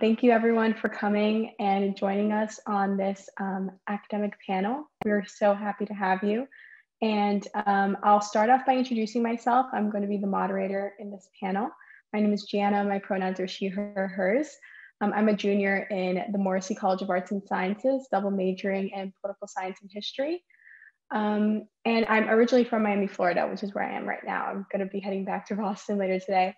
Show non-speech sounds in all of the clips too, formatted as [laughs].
thank you everyone for coming and joining us on this um, academic panel. We're so happy to have you. And um, I'll start off by introducing myself. I'm going to be the moderator in this panel. My name is Jana. My pronouns are she, her, hers. Um, I'm a junior in the Morrissey College of Arts and Sciences, double majoring in political science and history. Um, and I'm originally from Miami, Florida, which is where I am right now. I'm going to be heading back to Boston later today.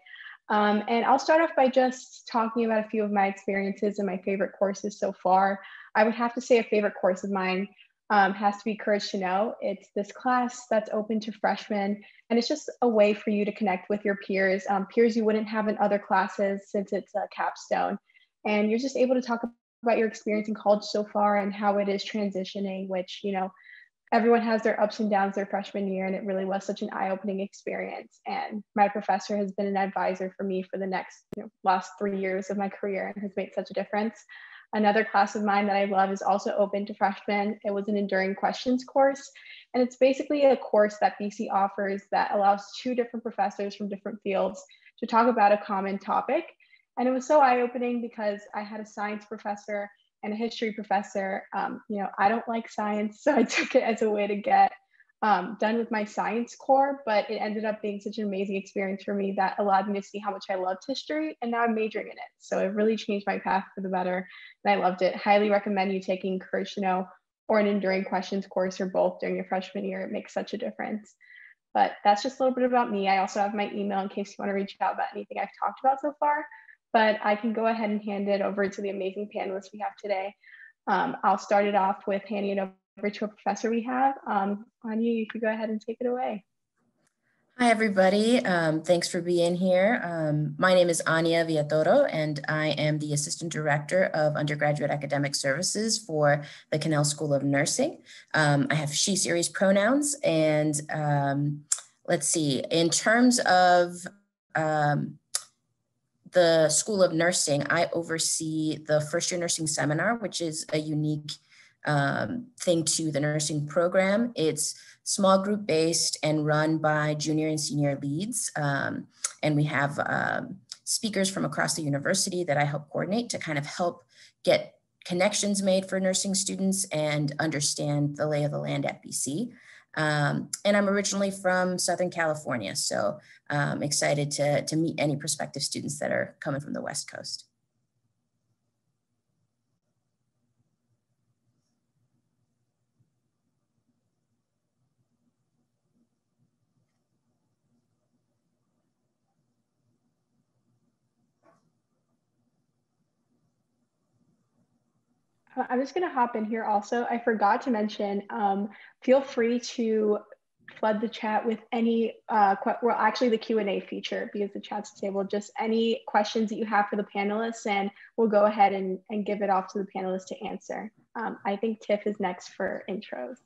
Um, and I'll start off by just talking about a few of my experiences and my favorite courses so far. I would have to say a favorite course of mine um, has to be Courage to Know. It's this class that's open to freshmen, and it's just a way for you to connect with your peers, um, peers you wouldn't have in other classes since it's a capstone. And you're just able to talk about your experience in college so far and how it is transitioning, which, you know, everyone has their ups and downs their freshman year and it really was such an eye-opening experience. And my professor has been an advisor for me for the next you know, last three years of my career and has made such a difference. Another class of mine that i love is also open to freshmen. It was an enduring questions course and it's basically a course that bc offers that allows two different professors from different fields to talk about a common topic. And it was so eye-opening because i had a science professor and a history professor. Um, you know, I don't like science, [laughs] so I took it as a way to get um, done with my science core, but it ended up being such an amazing experience for me that allowed me to see how much I loved history, and now I'm majoring in it. So it really changed my path for the better, and I loved it. Highly recommend you taking Courage to Know or an Enduring Questions course or both during your freshman year. It makes such a difference. But that's just a little bit about me. I also have my email in case you want to reach out about anything I've talked about so far but I can go ahead and hand it over to the amazing panelists we have today. Um, I'll start it off with handing it over to a professor we have. Um, Anya, you can go ahead and take it away. Hi, everybody. Um, thanks for being here. Um, my name is Anya Villatoro, and I am the Assistant Director of Undergraduate Academic Services for the Connell School of Nursing. Um, I have she series pronouns, and um, let's see, in terms of um, the School of Nursing, I oversee the first year nursing seminar, which is a unique um, thing to the nursing program. It's small group based and run by junior and senior leads. Um, and we have um, speakers from across the university that I help coordinate to kind of help get connections made for nursing students and understand the lay of the land at BC. Um, and I'm originally from Southern California, so I'm um, excited to, to meet any prospective students that are coming from the West Coast. I'm just going to hop in here also. I forgot to mention, um, feel free to flood the chat with any, uh, well, actually the Q&A feature because the chat's disabled, just any questions that you have for the panelists and we'll go ahead and, and give it off to the panelists to answer. Um, I think Tiff is next for intros.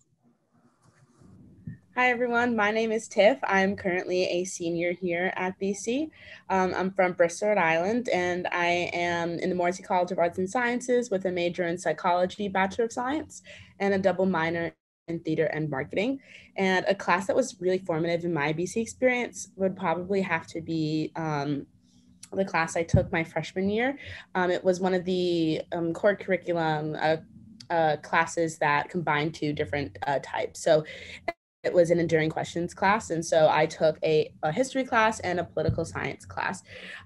Hi, everyone. My name is Tiff. I'm currently a senior here at BC. Um, I'm from Bristol, Rhode Island, and I am in the Morrissey College of Arts and Sciences with a major in psychology, Bachelor of Science, and a double minor in theater and marketing. And a class that was really formative in my BC experience would probably have to be um, the class I took my freshman year. Um, it was one of the um, core curriculum uh, uh, classes that combined two different uh, types. So it was an enduring questions class and so i took a, a history class and a political science class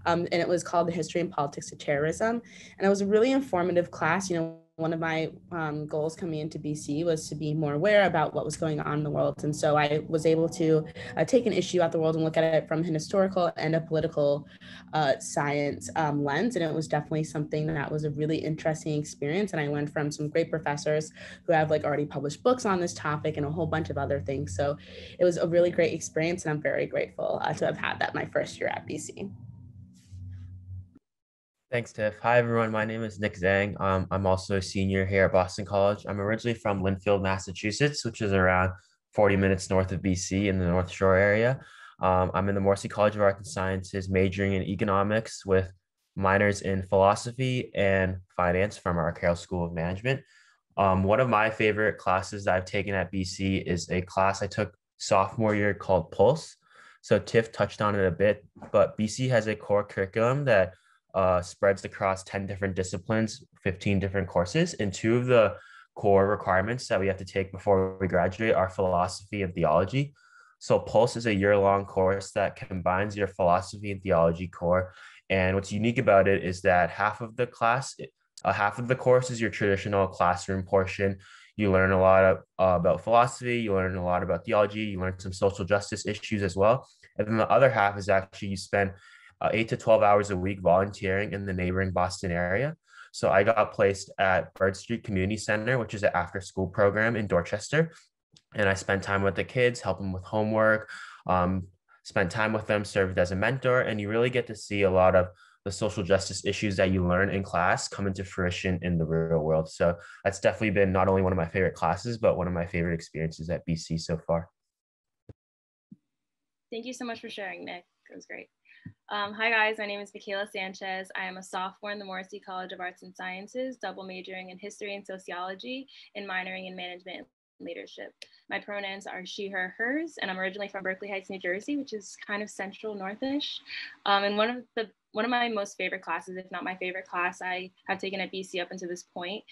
um, and it was called the history and politics of terrorism and it was a really informative class you know one of my um, goals coming into BC was to be more aware about what was going on in the world. And so I was able to uh, take an issue out the world and look at it from an historical and a political uh, science um, lens. And it was definitely something that was a really interesting experience. And I learned from some great professors who have like already published books on this topic and a whole bunch of other things. So it was a really great experience. And I'm very grateful uh, to have had that my first year at BC. Thanks, Tiff. Hi, everyone. My name is Nick Zhang. Um, I'm also a senior here at Boston College. I'm originally from Lynnfield, Massachusetts, which is around 40 minutes north of BC in the North Shore area. Um, I'm in the Morrissey College of Arts and Sciences, majoring in economics with minors in philosophy and finance from our Carroll School of Management. Um, one of my favorite classes that I've taken at BC is a class I took sophomore year called Pulse. So Tiff touched on it a bit, but BC has a core curriculum that uh, spreads across 10 different disciplines, 15 different courses. And two of the core requirements that we have to take before we graduate are philosophy and theology. So Pulse is a year-long course that combines your philosophy and theology core. And what's unique about it is that half of the class, uh, half of the course is your traditional classroom portion. You learn a lot of, uh, about philosophy, you learn a lot about theology, you learn some social justice issues as well. And then the other half is actually you spend uh, eight to 12 hours a week volunteering in the neighboring Boston area. So I got placed at Bird Street Community Center, which is an after school program in Dorchester. And I spent time with the kids, help them with homework, um, spent time with them, served as a mentor, and you really get to see a lot of the social justice issues that you learn in class come into fruition in the real world. So that's definitely been not only one of my favorite classes, but one of my favorite experiences at BC so far. Thank you so much for sharing, Nick. It was great. Um, hi guys, my name is Michaela Sanchez. I am a sophomore in the Morrissey College of Arts and Sciences, double majoring in history and sociology and minoring in management and leadership. My pronouns are she, her, hers, and I'm originally from Berkeley Heights, New Jersey, which is kind of central northish. Um, and one of the one of my most favorite classes, if not my favorite class I have taken at BC up until this point,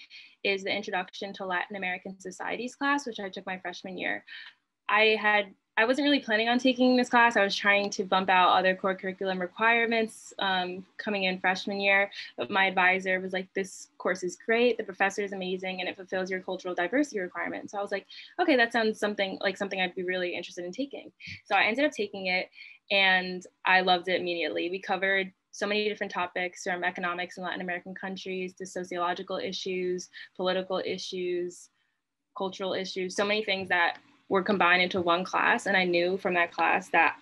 is the Introduction to Latin American Societies class, which I took my freshman year. I had I wasn't really planning on taking this class. I was trying to bump out other core curriculum requirements um, coming in freshman year, but my advisor was like, this course is great, the professor is amazing, and it fulfills your cultural diversity requirements. So I was like, okay, that sounds something like something I'd be really interested in taking. So I ended up taking it and I loved it immediately. We covered so many different topics from economics in Latin American countries to sociological issues, political issues, cultural issues, so many things that were combined into one class. And I knew from that class that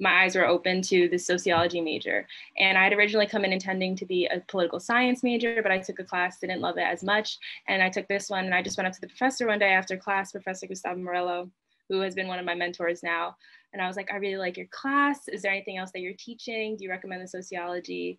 my eyes were open to the sociology major. And I had originally come in intending to be a political science major, but I took a class, didn't love it as much. And I took this one and I just went up to the professor one day after class, Professor Gustavo Morello, who has been one of my mentors now. And I was like, I really like your class. Is there anything else that you're teaching? Do you recommend the sociology?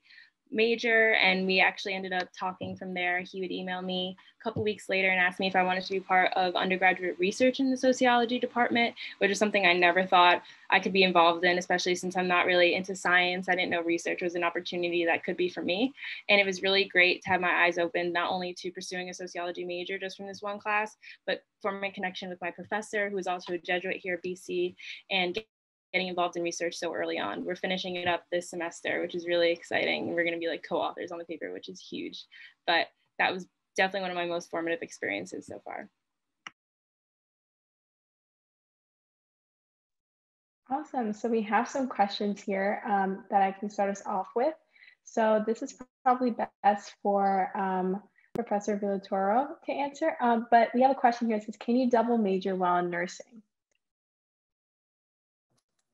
Major and we actually ended up talking from there. He would email me a couple weeks later and ask me if I wanted to be part of undergraduate research in the sociology department, which is something I never thought I could be involved in, especially since I'm not really into science. I didn't know research was an opportunity that could be for me. And it was really great to have my eyes open, not only to pursuing a sociology major just from this one class, but forming a connection with my professor, who is also a Jesuit here at BC, and getting involved in research so early on. We're finishing it up this semester, which is really exciting. We're going to be like co-authors on the paper, which is huge. But that was definitely one of my most formative experiences so far. Awesome. So we have some questions here um, that I can start us off with. So this is probably best for um, Professor Villatoro to answer. Um, but we have a question here that says, can you double major while in nursing?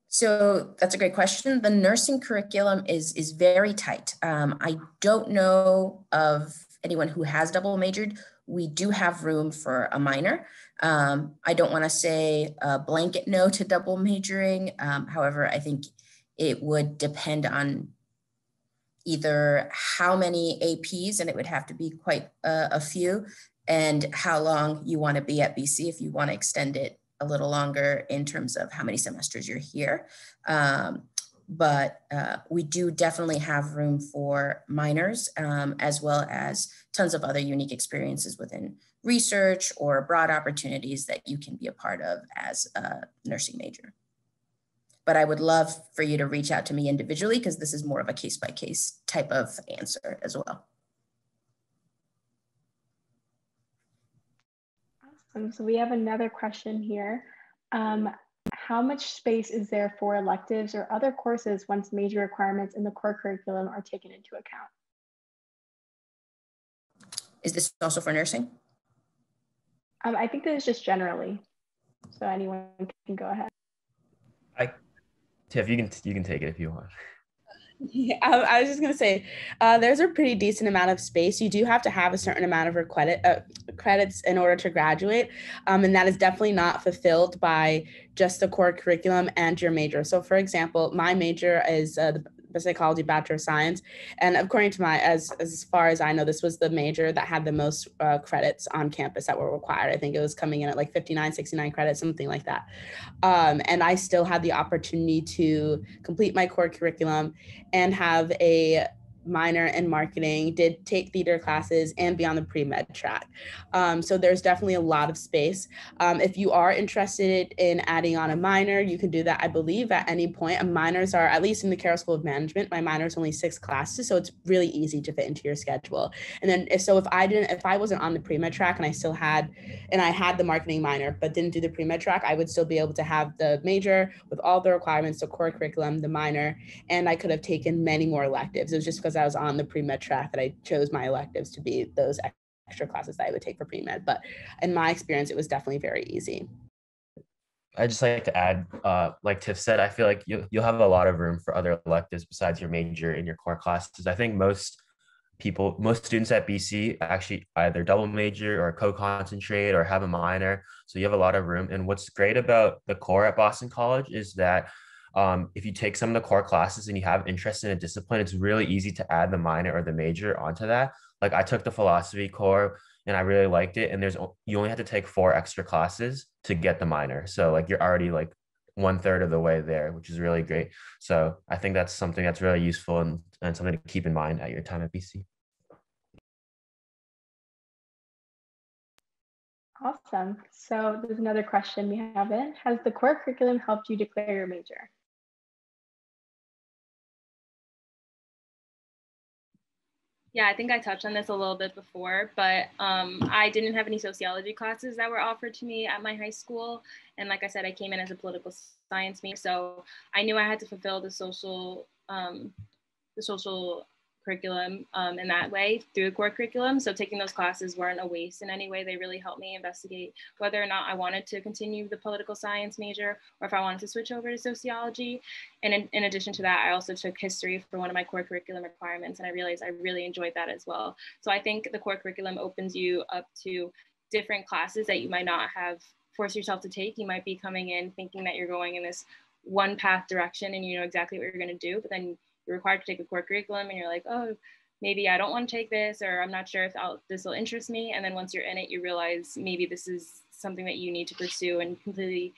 So that's a great question. The nursing curriculum is is very tight. Um, I don't know of anyone who has double majored. We do have room for a minor. Um, I don't want to say a blanket no to double majoring. Um, however, I think it would depend on either how many APs, and it would have to be quite a, a few, and how long you want to be at BC if you want to extend it a little longer in terms of how many semesters you're here. Um, but uh, we do definitely have room for minors um, as well as tons of other unique experiences within research or broad opportunities that you can be a part of as a nursing major. But I would love for you to reach out to me individually because this is more of a case by case type of answer as well. Um, so we have another question here. Um, how much space is there for electives or other courses once major requirements in the core curriculum are taken into account? Is this also for nursing? Um, I think this is just generally. So anyone can go ahead. I, Tiff, you can you can take it if you want. Yeah, I, was just gonna say, uh, there's a pretty decent amount of space. You do have to have a certain amount of credit uh, credits in order to graduate, um, and that is definitely not fulfilled by just the core curriculum and your major. So, for example, my major is uh, the psychology bachelor of science. And according to my as as far as i know this was the major that had the most uh, credits on campus that were required. I think it was coming in at like 59 69 credits something like that. Um, and i still had the opportunity to complete my core curriculum and have a minor in marketing, did take theater classes, and be on the pre med track. Um, so there's definitely a lot of space. Um, if you are interested in adding on a minor, you can do that, I believe, at any point. And minors are, at least in the Carroll School of Management, my minor is only six classes. So it's really easy to fit into your schedule. And then if so, if I didn't, if I wasn't on the pre med track and I still had, and I had the marketing minor, but didn't do the pre med track, I would still be able to have the major with all the requirements, the core curriculum, the minor, and I could have taken many more electives. It was just because I was on the pre med track that I chose my electives to be those extra classes that I would take for pre med. But in my experience, it was definitely very easy. I just like to add, uh, like Tiff said, I feel like you you'll have a lot of room for other electives besides your major in your core classes. I think most people, most students at BC actually either double major or co-concentrate or have a minor. So you have a lot of room. And what's great about the core at Boston College is that um, if you take some of the core classes and you have interest in a discipline, it's really easy to add the minor or the major onto that. Like I took the philosophy core and I really liked it. And there's you only have to take four extra classes to get the minor. So like you're already like one third of the way there, which is really great. So I think that's something that's really useful and, and something to keep in mind at your time at BC. Awesome. So there's another question we have in. Has the core curriculum helped you declare your major? Yeah, I think I touched on this a little bit before, but um, I didn't have any sociology classes that were offered to me at my high school. And like I said, I came in as a political science major, so I knew I had to fulfill the social, um, the social curriculum um, in that way through the core curriculum. So taking those classes weren't a waste in any way. They really helped me investigate whether or not I wanted to continue the political science major or if I wanted to switch over to sociology. And in, in addition to that, I also took history for one of my core curriculum requirements and I realized I really enjoyed that as well. So I think the core curriculum opens you up to different classes that you might not have forced yourself to take. You might be coming in thinking that you're going in this one path direction and you know exactly what you're going to do, but then you're required to take a core curriculum and you're like, oh, maybe I don't want to take this, or I'm not sure if I'll, this will interest me. And then once you're in it, you realize maybe this is something that you need to pursue and completely,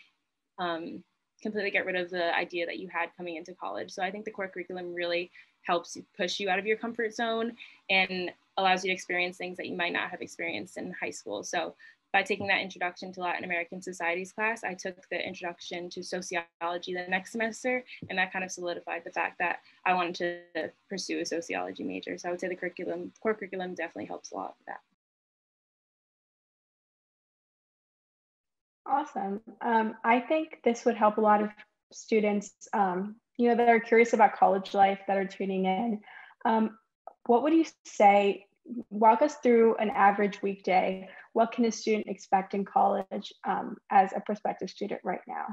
um, completely get rid of the idea that you had coming into college. So I think the core curriculum really helps push you out of your comfort zone and allows you to experience things that you might not have experienced in high school. So by taking that introduction to Latin American societies class, I took the introduction to sociology the next semester, and that kind of solidified the fact that I wanted to pursue a sociology major. So I would say the curriculum, core curriculum definitely helps a lot with that. Awesome. Um, I think this would help a lot of students, um, you know, that are curious about college life that are tuning in. Um, what would you say walk us through an average weekday. What can a student expect in college um, as a prospective student right now?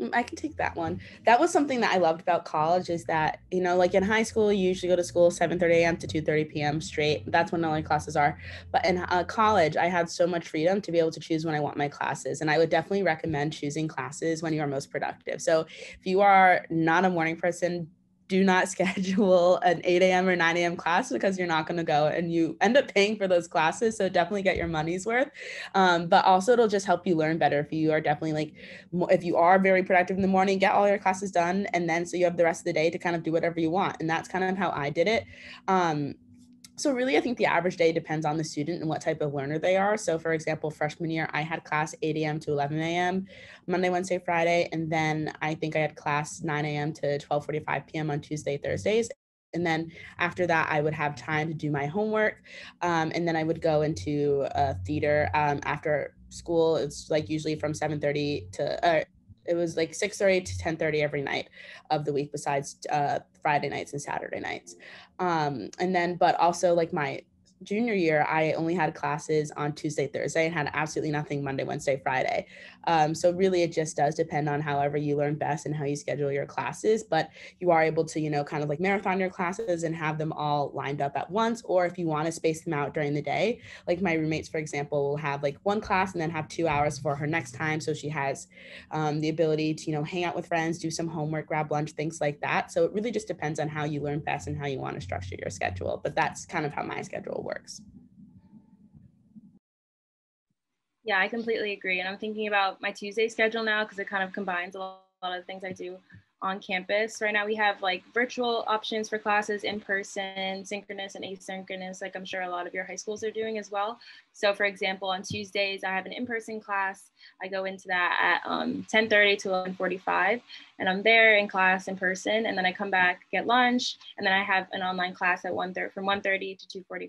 Mm, I can take that one. That was something that I loved about college is that, you know, like in high school, you usually go to school 7 30 a.m. to 2 30 p.m. straight. That's when all my classes are. But in uh, college, I had so much freedom to be able to choose when I want my classes. And I would definitely recommend choosing classes when you are most productive. So if you are not a morning person, do not [laughs] schedule an 8 a.m. or 9 a.m. class because you're not going to go and you end up paying for those classes. So definitely get your money's worth. Um, but also, it'll just help you learn better if you are definitely like, if you are very productive in the morning, get all your classes done. And then so you have the rest of the day to kind of do whatever you want. And that's kind of how I did it. Um, so really, I think the average day depends on the student and what type of learner they are. So for example, freshman year, I had class 8 a.m. to 11 a.m. Monday, Wednesday, Friday. And then I think I had class 9 a.m. to 12.45 p.m. on Tuesday, Thursdays. And then after that, I would have time to do my homework. Um, and then I would go into uh, theater um, after school. It's like usually from 7.30 to, uh, it was like 6.30 to 10.30 every night of the week besides uh, friday nights and saturday nights um, and then but also like my junior year, I only had classes on Tuesday, Thursday, and had absolutely nothing Monday, Wednesday, Friday. Um, so really, it just does depend on however you learn best and how you schedule your classes. But you are able to, you know, kind of like marathon your classes and have them all lined up at once. Or if you want to space them out during the day, like my roommates, for example, will have like one class and then have two hours for her next time. So she has um, the ability to, you know, hang out with friends, do some homework, grab lunch, things like that. So it really just depends on how you learn best and how you want to structure your schedule. But that's kind of how my schedule works. Yeah, I completely agree. And I'm thinking about my Tuesday schedule now because it kind of combines a lot of things I do on campus. Right now we have like virtual options for classes in person, synchronous and asynchronous, like I'm sure a lot of your high schools are doing as well. So for example, on Tuesdays, I have an in-person class. I go into that at um, 10.30 to 11.45 and I'm there in class in person. And then I come back, get lunch, and then I have an online class at 1 from 1.30 to 2.45.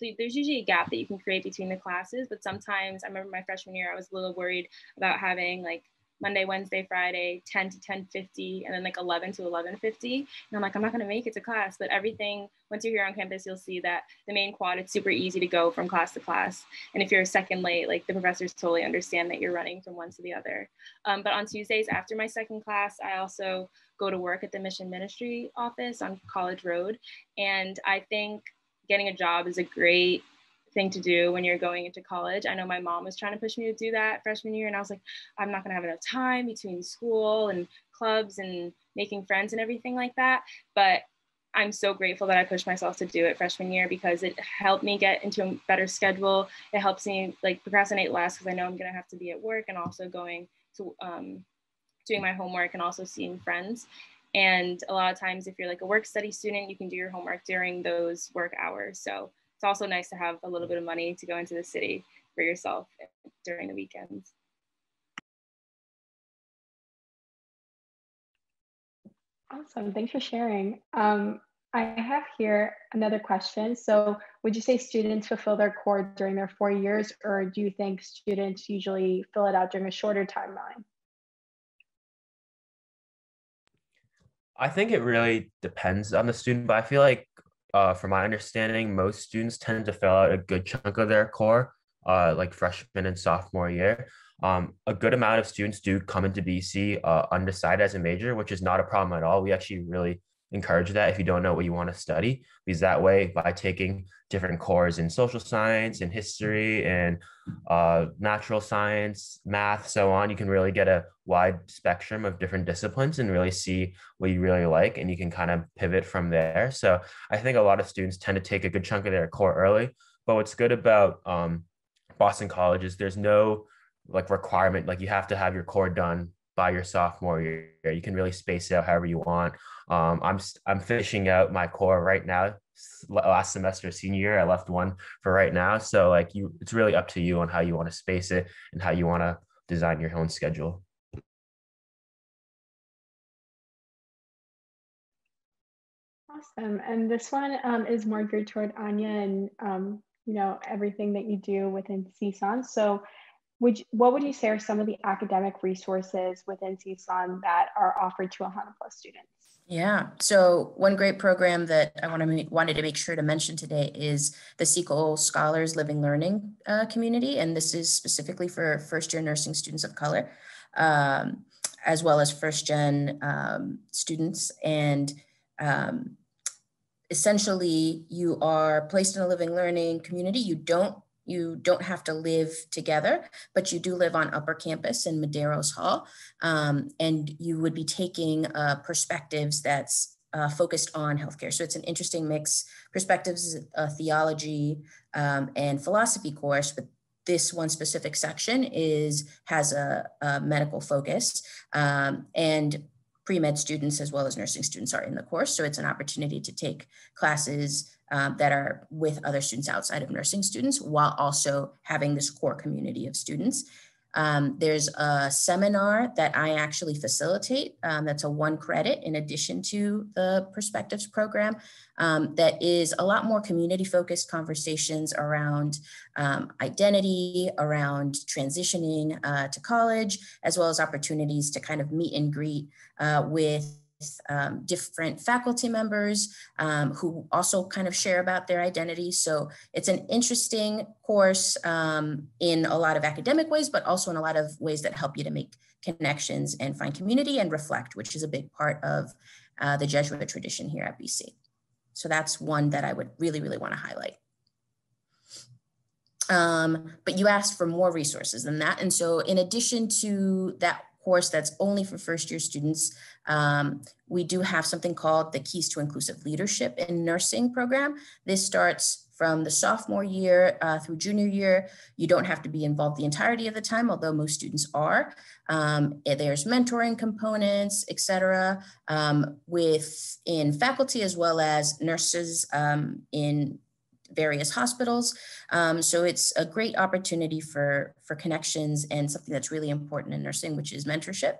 So there's usually a gap that you can create between the classes, but sometimes I remember my freshman year, I was a little worried about having like Monday, Wednesday, Friday, 10 to 10.50, and then like 11 to 11.50. And I'm like, I'm not gonna make it to class, but everything, once you're here on campus, you'll see that the main quad, it's super easy to go from class to class. And if you're a second late, like the professors totally understand that you're running from one to the other. Um, but on Tuesdays after my second class, I also go to work at the mission ministry office on College Road. And I think getting a job is a great thing to do when you're going into college. I know my mom was trying to push me to do that freshman year, and I was like, I'm not gonna have enough time between school and clubs and making friends and everything like that. But I'm so grateful that I pushed myself to do it freshman year because it helped me get into a better schedule. It helps me like procrastinate less because I know I'm gonna have to be at work and also going to um, doing my homework and also seeing friends. And a lot of times, if you're like a work study student, you can do your homework during those work hours. So it's also nice to have a little bit of money to go into the city for yourself during the weekends. Awesome, thanks for sharing. Um, I have here another question. So would you say students fulfill their core during their four years or do you think students usually fill it out during a shorter timeline? I think it really depends on the student, but I feel like uh, from my understanding, most students tend to fill out a good chunk of their core, uh, like freshman and sophomore year. Um, a good amount of students do come into BC uh, undecided as a major, which is not a problem at all. We actually really encourage that if you don't know what you want to study, because that way, by taking different cores in social science and history and uh, natural science, math, so on, you can really get a wide spectrum of different disciplines and really see what you really like, and you can kind of pivot from there. So I think a lot of students tend to take a good chunk of their core early. But what's good about um, Boston College is there's no like requirement like you have to have your core done by your sophomore year. You can really space it out however you want. Um, I'm I'm finishing out my core right now. Last semester, senior year, I left one for right now. So like you, it's really up to you on how you want to space it and how you want to design your own schedule. Awesome. And this one um, is more geared toward Anya and um, you know everything that you do within CSON. So would you, what would you say are some of the academic resources within CSON that are offered to AHANA plus students? Yeah. So one great program that I want to make, wanted to make sure to mention today is the CECOL Scholars Living Learning uh, community, and this is specifically for first year nursing students of color, um, as well as first gen um, students. And um, essentially, you are placed in a living learning community. You don't you don't have to live together, but you do live on upper campus in Medeiros Hall. Um, and you would be taking uh, perspectives that's uh, focused on healthcare. So it's an interesting mix, perspectives, uh, theology, um, and philosophy course, but this one specific section is has a, a medical focus um, and pre-med students as well as nursing students are in the course. So it's an opportunity to take classes um, that are with other students outside of nursing students while also having this core community of students. Um, there's a seminar that I actually facilitate um, that's a one credit in addition to the Perspectives program um, that is a lot more community focused conversations around um, identity, around transitioning uh, to college, as well as opportunities to kind of meet and greet uh, with um, different faculty members um, who also kind of share about their identity. So it's an interesting course um, in a lot of academic ways, but also in a lot of ways that help you to make connections and find community and reflect, which is a big part of uh, the Jesuit tradition here at BC. So that's one that I would really, really want to highlight. Um, but you asked for more resources than that. And so in addition to that course that's only for first year students. Um, we do have something called the Keys to Inclusive Leadership in Nursing program. This starts from the sophomore year uh, through junior year. You don't have to be involved the entirety of the time, although most students are. Um, eh, there's mentoring components, et cetera, um, within faculty as well as nurses um, in various hospitals. Um, so it's a great opportunity for, for connections and something that's really important in nursing, which is mentorship.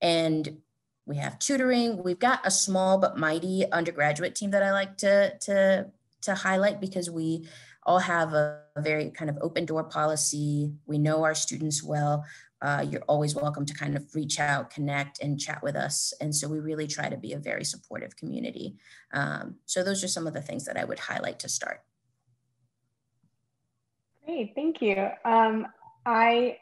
And we have tutoring. We've got a small but mighty undergraduate team that I like to, to, to highlight because we all have a, a very kind of open door policy. We know our students well. Uh, you're always welcome to kind of reach out, connect, and chat with us. And so we really try to be a very supportive community. Um, so those are some of the things that I would highlight to start. Great, thank you. Um, I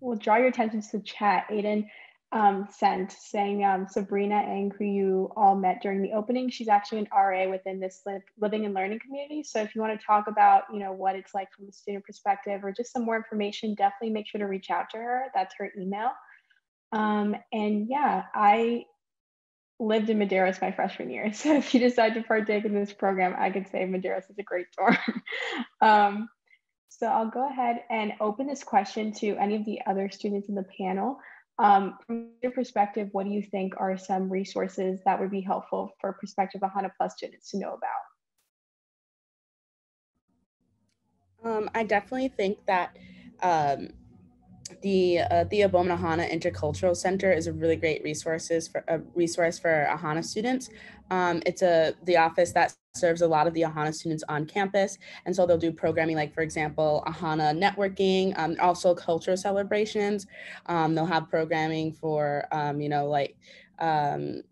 will draw your attention to the chat. Aiden um, sent saying um, Sabrina Eng, who you all met during the opening, she's actually an RA within this living and learning community. So if you want to talk about, you know, what it's like from a student perspective or just some more information, definitely make sure to reach out to her. That's her email. Um, and yeah, I lived in Medeiros my freshman year. [laughs] So if you decide to partake in this program, I could say Medeiros is a great dorm. [laughs] um, so I'll go ahead and open this question to any of the other students in the panel. Um, from your perspective, what do you think are some resources that would be helpful for prospective AHANA Plus students to know about? Um, I definitely think that um, the uh, Thea Bowman AHANA Intercultural Center is a really great resources for a resource for AHANA students. Um, it's a the office that serves a lot of the AHANA students on campus. And so they'll do programming like, for example, AHANA networking, um, also cultural celebrations. Um, they'll have programming for, um, you know, like um,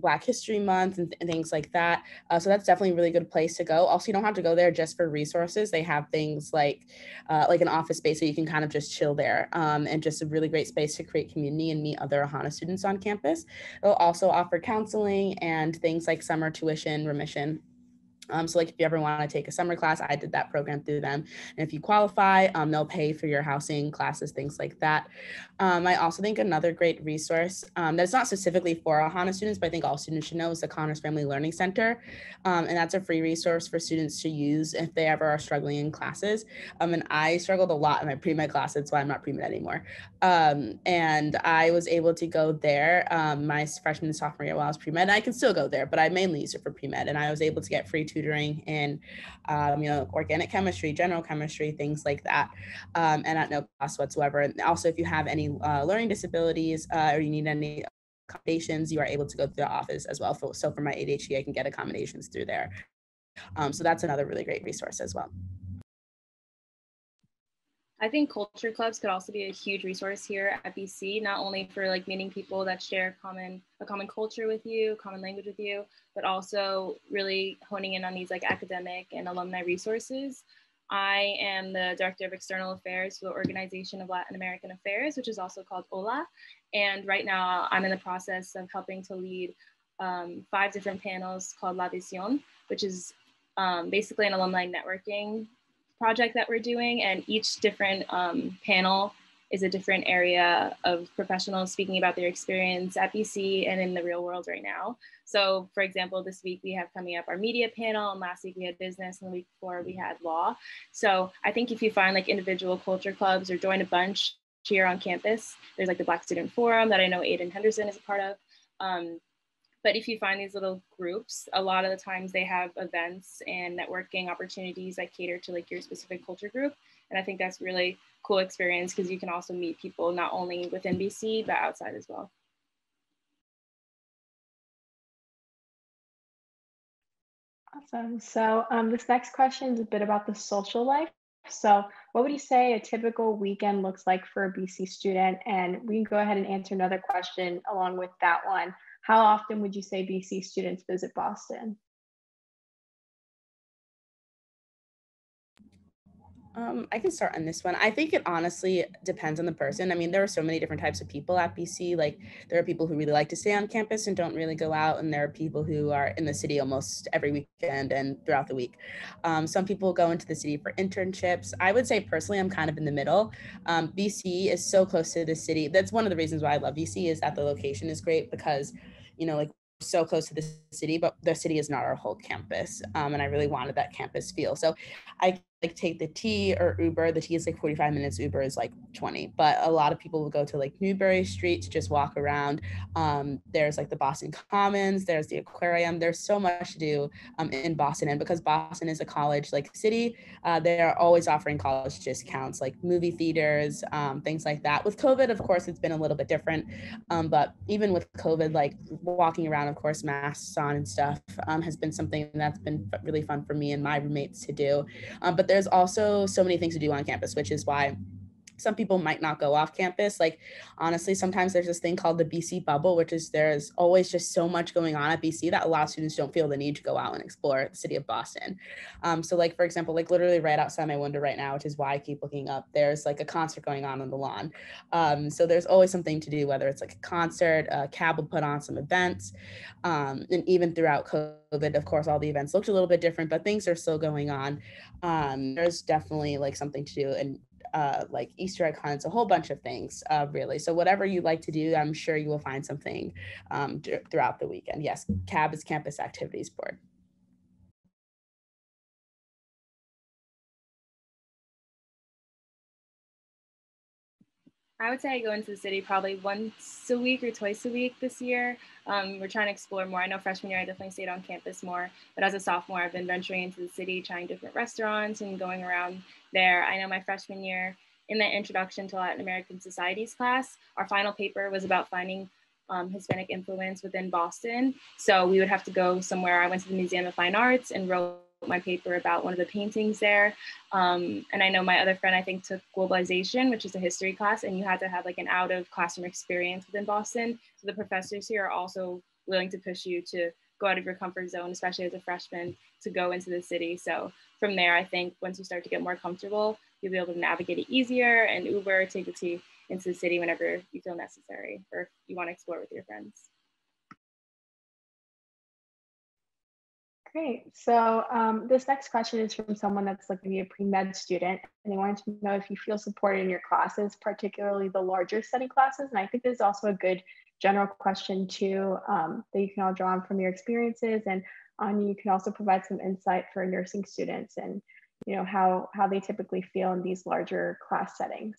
Black History Month and, th- things like that. Uh, so that's definitely a really good place to go. Also, you don't have to go there just for resources. They have things like uh, like an office space so you can kind of just chill there um, and just a really great space to create community and meet other AHANA students on campus. They'll also offer counseling and things like summer tuition remission um, so like if you ever want to take a summer class, I did that program through them. And if you qualify, um, they'll pay for your housing, classes, things like that. Um, I also think another great resource um, that's not specifically for AHANA students, but I think all students should know is the Connors Family Learning Center. Um, and that's a free resource for students to use if they ever are struggling in classes. Um, and I struggled a lot in my pre-med class. That's why I'm not pre-med anymore. and I was able to go there my freshman and sophomore year while I was pre-med. And I can still go there, but I mainly use it for pre-med. And I was able to get free tutoring in, um, you know, organic chemistry, general chemistry, things like that, um, and at no cost whatsoever. And also, if you have any uh, learning disabilities uh, or you need any accommodations, you are able to go to the office as well. So for my ADHD, I can get accommodations through there. Um, so that's another really great resource as well. I think culture clubs could also be a huge resource here at BC, not only for like meeting people that share common a common culture with you, common language with you, but also really honing in on these like academic and alumni resources. I am the director of external affairs for the Organization of Latin American Affairs, which is also called OLA. And right now I'm in the process of helping to lead um, five different panels called La Visión, which is um, basically an alumni networking project that we're doing, and each different um, panel is a different area of professionals speaking about their experience at BC and in the real world right now. So, for example, this week we have coming up our media panel, and last week we had business, and the week before we had law. So, I think if you find like individual culture clubs or join a bunch here on campus, there's like the Black Student Forum that I know Aiden Henderson is a part of. Um, but if you find these little groups, a lot of the times they have events and networking opportunities that cater to like your specific culture group. And I think that's really cool experience because you can also meet people not only within BC, but outside as well. Awesome. So um, this next question is a bit about the social life. So what would you say a typical weekend looks like for a BC student? And we can go ahead and answer another question along with that one. How often would you say BC students visit Boston? Um, I can start on this one. I think it honestly depends on the person. I mean, there are so many different types of people at BC. Like, there are people who really like to stay on campus and don't really go out, and there are people who are in the city almost every weekend and throughout the week. Um, some people go into the city for internships. I would say personally, I'm kind of in the middle. Um, BC is so close to the city. That's one of the reasons why I love BC is that the location is great because you know, like so close to the city, but the city is not our whole campus. Um, and I really wanted that campus feel. So I like take the T or Uber. The T is like 45 minutes, Uber is like 20. But a lot of people will go to like Newbury Street to just walk around. Um, there's like the Boston Commons, there's the aquarium. There's so much to do um, in Boston. And because Boston is a college like city, uh, they're always offering college discounts like movie theaters, um, things like that. With COVID, of course, it's been a little bit different. Um, but even with COVID, like walking around, of course, masks on and stuff um, has been something that's been really fun for me and my roommates to do. Um, there's also so many things to do on campus, which is why some people might not go off campus. Like, honestly, sometimes there's this thing called the BC bubble, which is there's always just so much going on at BC that a lot of students don't feel the need to go out and explore the city of Boston. Um, so, like, for example, like literally right outside my window right now, which is why I keep looking up, there's like a concert going on on the lawn. Um, so, there's always something to do, whether it's like a concert, a CAB will put on some events. Um, and even throughout COVID, of course, all the events looked a little bit different, but things are still going on. Um, there's definitely like something to do. And uh, like Easter egg hunts, a whole bunch of things, uh, really. So whatever you like to do, I'm sure you will find something um, d- throughout the weekend. Yes, CAB is Campus Activities Board. I would say I go into the city probably once a week or twice a week this year. Um, we're trying to explore more. I know freshman year I definitely stayed on campus more, but as a sophomore, I've been venturing into the city, trying different restaurants and going around there. I know my freshman year in the Introduction to Latin American Societies class, our final paper was about finding um, Hispanic influence within Boston. So we would have to go somewhere. I went to the Museum of Fine Arts and wrote my paper about one of the paintings there. Um, and I know my other friend, I think, took globalization, which is a history class, and you had to have like an out of classroom experience within Boston. So the professors here are also willing to push you to go out of your comfort zone, especially as a freshman, to go into the city. So from there, I think once you start to get more comfortable, you'll be able to navigate it easier and Uber, take the T into the city whenever you feel necessary or you want to explore with your friends. Great. So um, this next question is from someone that's looking to be a pre-med student, and they wanted to know if you feel supported in your classes, particularly the larger study classes. And I think this is also a good general question too um, that you can all draw on from your experiences, and on you can also provide some insight for nursing students and you know how how they typically feel in these larger class settings.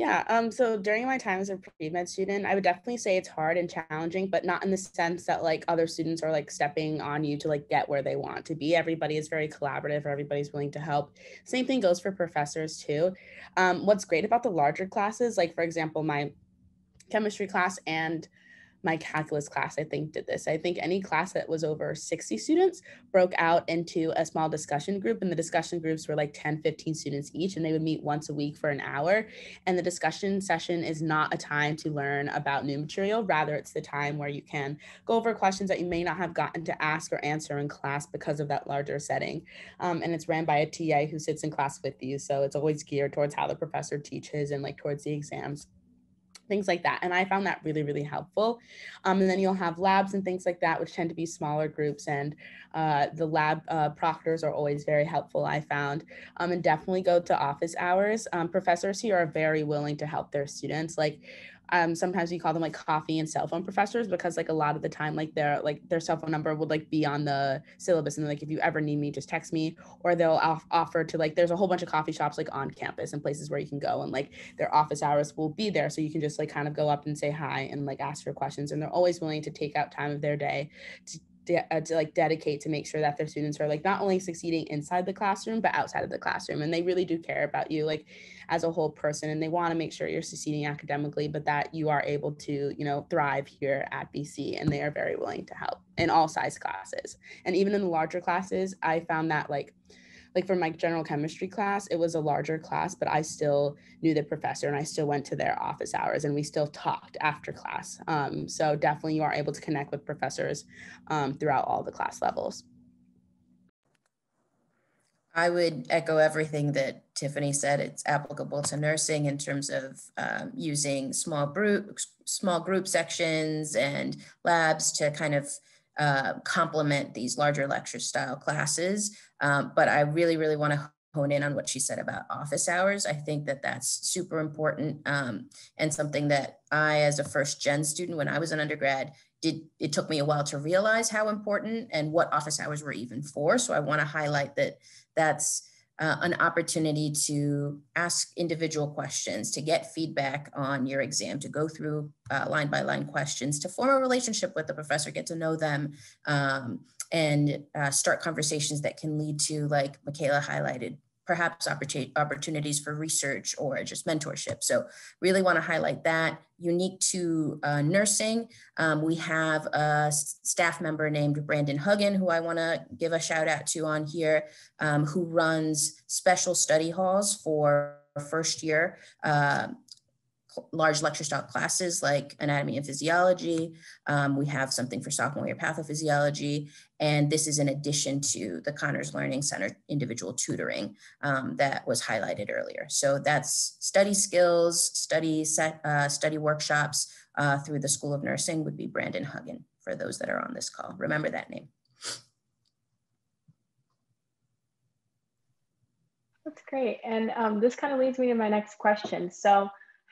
Yeah, um, so during my time as a pre-med student, I would definitely say it's hard and challenging, but not in the sense that like other students are like stepping on you to like get where they want to be. Everybody is very collaborative, everybody's willing to help. Same thing goes for professors too. Um, what's great about the larger classes, like for example, my chemistry class and my calculus class, I think, did this. I think any class that was over 60 students broke out into a small discussion group, and the discussion groups were like 10, 15 students each, and they would meet once a week for an hour. And the discussion session is not a time to learn about new material, rather, it's the time where you can go over questions that you may not have gotten to ask or answer in class because of that larger setting. Um, and it's ran by a TA who sits in class with you. So it's always geared towards how the professor teaches and like towards the exams things like that. And I found that really, really helpful. Um, and then you'll have labs and things like that, which tend to be smaller groups. And uh, the lab uh, proctors are always very helpful, I found. Um, and definitely go to office hours. Um, professors here are very willing to help their students. Like um, sometimes we call them like coffee and cell phone professors because like a lot of the time like their like their cell phone number would like be on the syllabus and like if you ever need me just text me or they'll off- offer to like there's a whole bunch of coffee shops like on campus and places where you can go and like their office hours will be there. So you can just like kind of go up and say hi and like ask for questions and they're always willing to take out time of their day to de- uh, to like dedicate to make sure that their students are like not only succeeding inside the classroom but outside of the classroom and they really do care about you like as a whole person and they want to make sure you're succeeding academically but that you are able to you know thrive here at bc and they are very willing to help in all size classes. And even in the larger classes i found that like like for my general chemistry class, it was a larger class, but I still knew the professor and I still went to their office hours and we still talked after class. Um, so definitely you are able to connect with professors um, throughout all the class levels. I would echo everything that Tiffany said. It's applicable to nursing in terms of um, using small group, small group sections and labs to kind of uh, complement these larger lecture style classes. Um, but I really, really want to hone in on what she said about office hours. I think that that's super important um, and something that I, as a first gen student, when I was an undergrad, did it took me a while to realize how important and what office hours were even for. So I want to highlight that that's uh, an opportunity to ask individual questions, to get feedback on your exam, to go through uh, line by line questions, to form a relationship with the professor, get to know them, um, and uh, start conversations that can lead to, like Michaela highlighted, perhaps opportunities for research or just mentorship. So really want to highlight that. Unique to uh, nursing, um, we have a staff member named Brandon Huggin, who I want to give a shout out to on here, um, who runs special study halls for first year uh, large lecture style classes like anatomy and physiology. Um, we have something for sophomore year pathophysiology. And this is in addition to the Connors Learning Center individual tutoring um, that was highlighted earlier. So that's study skills, study set, uh, study workshops uh, through the School of Nursing would be Brandon Huggin for those that are on this call. Remember that name. That's great. And um, this kind of leads me to my next question. So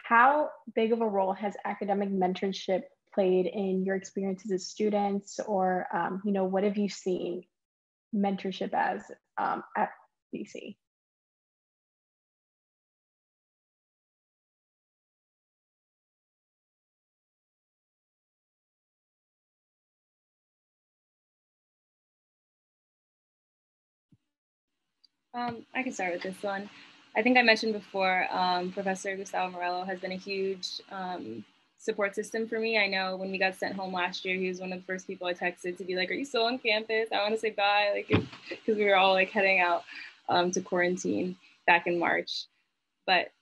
how big of a role has academic mentorship played in your experiences as students or um, you know what have you seen mentorship as um, at bc um, I can start with this one. I think I mentioned before, um, Professor Gustavo Morello has been a huge um, support system for me. I know when we got sent home last year, he was one of the first people I texted to be like, "Are you still on campus? I want to say bye," like because we were all like heading out um, to quarantine back in March. But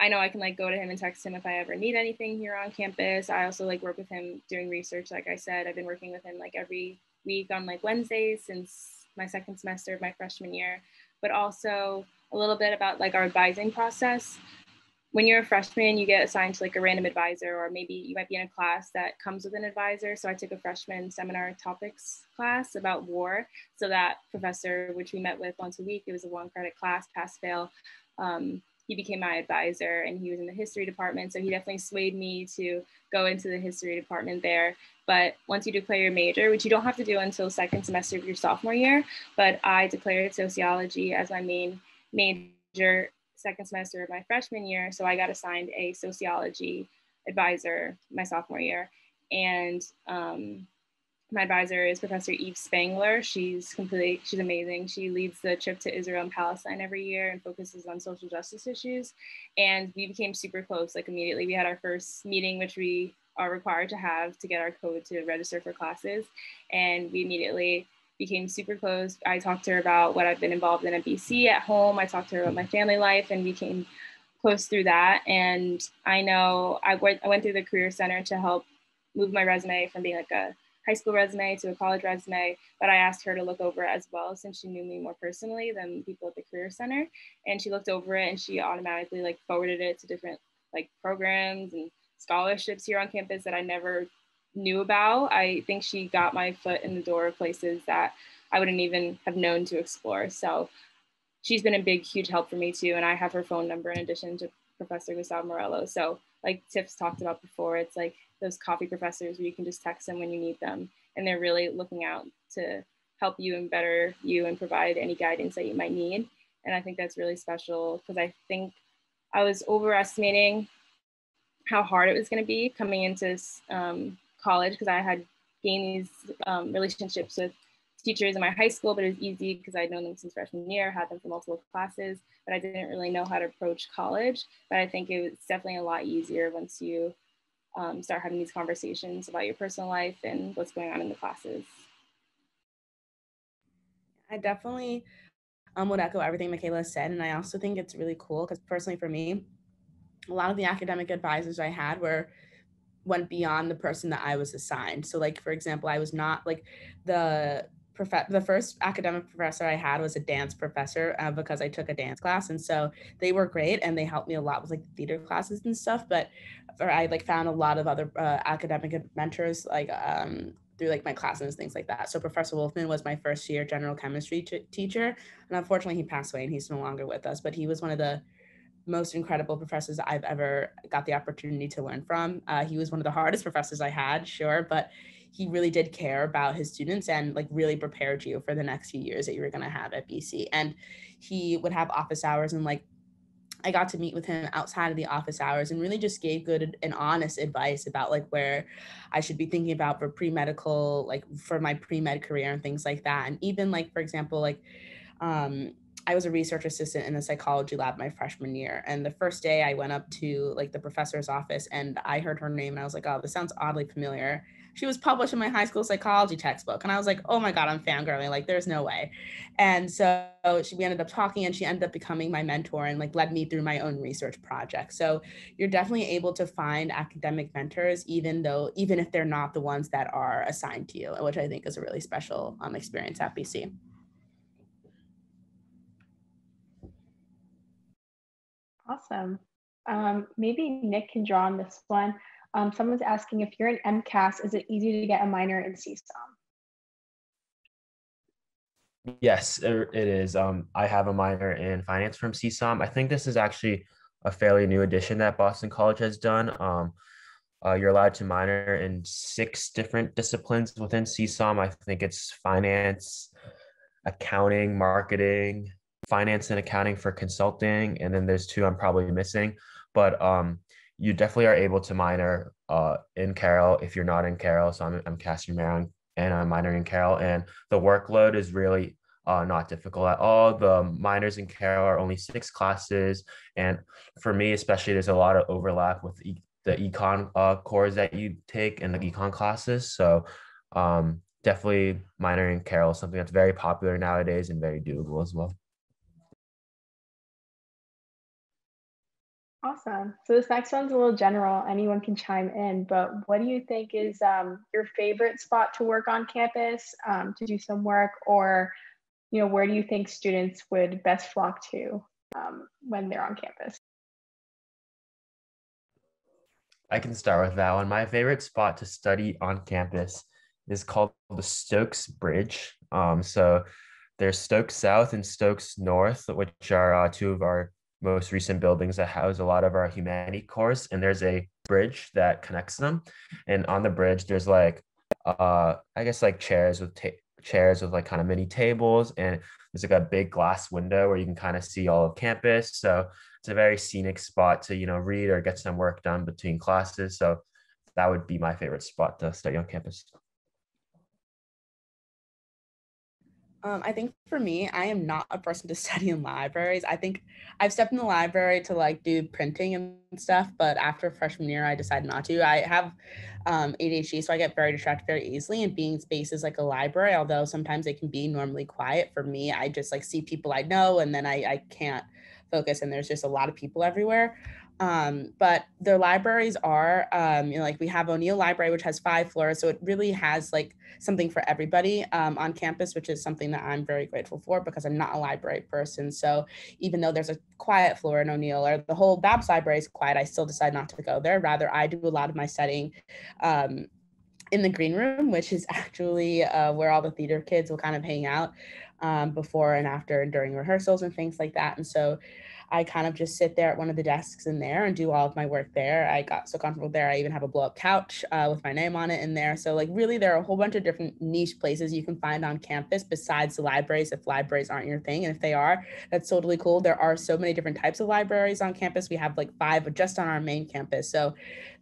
I know I can like go to him and text him if I ever need anything here on campus. I also like work with him doing research. Like I said, I've been working with him like every week on like Wednesdays since my second semester of my freshman year. But also a little bit about like our advising process. When you're a freshman, you get assigned to like a random advisor, or maybe you might be in a class that comes with an advisor. So I took a freshman seminar topics class about war. So that professor, which we met with once a week, it was a one credit class, pass fail. Um, he became my advisor and he was in the history department. So he definitely swayed me to go into the history department there. But once you declare your major, which you don't have to do until second semester of your sophomore year, but I declared sociology as my main major second semester of my freshman year. So I got assigned a sociology advisor my sophomore year. And um, my advisor is Professor Eve Spangler. She's completely, she's amazing. She leads the trip to Israel and Palestine every year and focuses on social justice issues. And we became super close, like immediately. We had our first meeting, which we are required to have to get our code to register for classes. And we immediately became super close. I talked to her about what I've been involved in at BC at home. I talked to her about my family life and became close through that. And I know I went, I went through the Career Center to help move my resume from being like a high school resume to a college resume, but I asked her to look over it as well since she knew me more personally than people at the Career Center. And she looked over it and she automatically like forwarded it to different like programs and scholarships here on campus that I never knew about. I think she got my foot in the door of places that I wouldn't even have known to explore. So she's been a big, huge help for me too. And I have her phone number in addition to Professor Gustavo Morello. So like Tiff's talked about before, it's like those coffee professors where you can just text them when you need them. And they're really looking out to help you and better you and provide any guidance that you might need. And I think that's really special because I think I was overestimating how hard it was going to be coming into um, college because I had gained these um, relationships with teachers in my high school, but it was easy because I'd known them since freshman year, had them for multiple classes, but I didn't really know how to approach college. But I think it was definitely a lot easier once you um, start having these conversations about your personal life and what's going on in the classes. I definitely um, would echo everything Michaela said. And I also think it's really cool because personally for me, a lot of the academic advisors I had were went beyond the person that I was assigned. So like for example, I was not like the prof- the first academic professor I had was a dance professor uh, because I took a dance class and so they were great and they helped me a lot with like theater classes and stuff but or I like found a lot of other uh, academic mentors like um through like my classes things like that. So Professor Wolfman was my first year general chemistry t- teacher, and unfortunately he passed away and he's no longer with us. But he was one of the most incredible professors I've ever got the opportunity to learn from. Uh, he was one of the hardest professors I had, sure, but he really did care about his students and like really prepared you for the next few years that you were going to have at BC. And he would have office hours and like I got to meet with him outside of the office hours and really just gave good and honest advice about like where I should be thinking about for pre-medical, like for my pre-med career and things like that. And even like, for example, like um, I was a research assistant in the psychology lab my freshman year. And the first day I went up to like the professor's office and I heard her name and I was like, oh, this sounds oddly familiar she was published in my high school psychology textbook. And I was like, oh my God, I'm fangirling. Like, there's no way. And so she, we ended up talking and she ended up becoming my mentor and like led me through my own research project. So you're definitely able to find academic mentors, even though, even if they're not the ones that are assigned to you, which I think is a really special um, experience at BC. Awesome. Um, maybe Nick can draw on this one. Um, someone's asking if you're an MCAS, is it easy to get a minor in CSOM? Yes, it is. Um, I have a minor in finance from CSOM. I think this is actually a fairly new addition that Boston College has done. Um, uh, you're allowed to minor in six different disciplines within CSOM. I think it's finance, accounting, marketing, finance and accounting for consulting, and then there's two I'm probably missing. But um, you definitely are able to minor uh, in Carroll if you're not in Carroll. So I'm, I'm casting around and I'm minoring in Carroll. And the workload is really uh, not difficult at all. The minors in Carroll are only six classes. And for me, especially, there's a lot of overlap with e- the econ uh, cores that you take in the econ classes. So um, definitely minoring in Carroll is something that's very popular nowadays and very doable as well. Awesome. So this next one's a little general. Anyone can chime in, but what do you think is um, your favorite spot to work on campus um, to do some work, or you know, where do you think students would best flock to um, when they're on campus? I can start with that one. My favorite spot to study on campus is called the Stokes Bridge. Um, so there's Stokes South and Stokes North, which are uh, two of our most recent buildings that house a lot of our humanity course and there's a bridge that connects them. And on the bridge there's like uh i guess like chairs with ta- chairs with like kind of mini tables and there's like a big glass window where you can kind of see all of campus. So it's a very scenic spot to you know read or get some work done between classes. So that would be my favorite spot to study on campus Um, I think for me, I am not a person to [laughs] study in libraries. I think I've stepped in the library to like do printing and stuff, but after freshman year, I decided not to. I have um, ADHD, so I get very distracted very easily. And being spaces like a library, although sometimes it can be normally quiet for me, I just like see people I know, and then I I can't focus, and there's just a lot of people everywhere. Um, but the libraries are, um, you know, like we have O'Neill Library, which has five floors. So it really has like something for everybody um, on campus, which is something that I'm very grateful for because I'm not a library person. So even though there's a quiet floor in O'Neill or the whole Bapst library is quiet, I still decide not to go there. Rather, I do a lot of my studying um, in the green room, which is [laughs] actually uh, where all the theater kids will kind of hang out um, before and after and during rehearsals and things like that. And so I kind of just sit there at one of the desks in there and do all of my work there. I got so comfortable there. I even have a blow up couch uh, with my name on it in there. So, like, really, there are a whole bunch of different niche places you can find on campus besides the libraries if libraries aren't your thing. And if they are, that's totally cool. There are so many different types of libraries on campus. We have like five just on our main campus. So,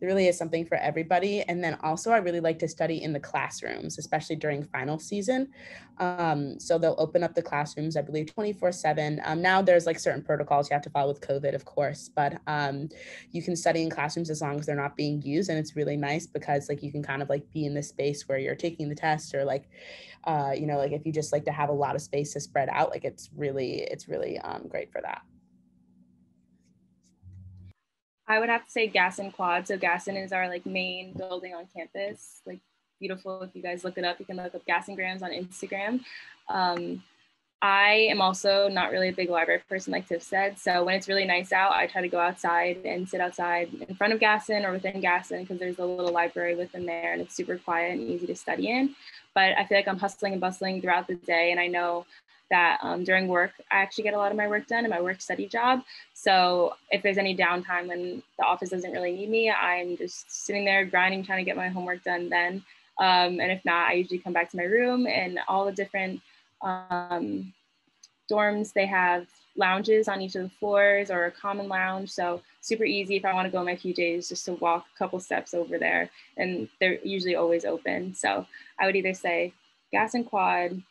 there really is something for everybody. And then also, I really like to study in the classrooms, especially during final season. Um, so, they'll open up the classrooms, I believe, 24 7. Um, now, there's like certain protocols you have to follow with COVID, of course, but um, you can study in classrooms as long as they're not being used. And it's really nice because like you can kind of like be in the space where you're taking the test or like, uh, you know, like if you just like to have a lot of space to spread out, like it's really, it's really um, great for that. I would have to say Gasson Quad. So Gasson is our like main building on campus. Like beautiful. If you guys look it up, you can look up Gasson Grams on Instagram. Um, I am also not really a big library person, like Tiff said. So when it's really nice out, I try to go outside and sit outside in front of Gasson or within Gasson because there's a little library within there and it's super quiet and easy to study in. But I feel like I'm hustling and bustling throughout the day. And I know that um, during work, I actually get a lot of my work done in my work study job. So if there's any downtime when the office doesn't really need me, I'm just sitting there grinding, trying to get my homework done then. Um, and if not, I usually come back to my room and all the different um, dorms, they have lounges on each of the floors or a common lounge. So super easy if I want to go my PJs just to walk a couple steps over there. And they're usually always open. So I would either say Gasson Quad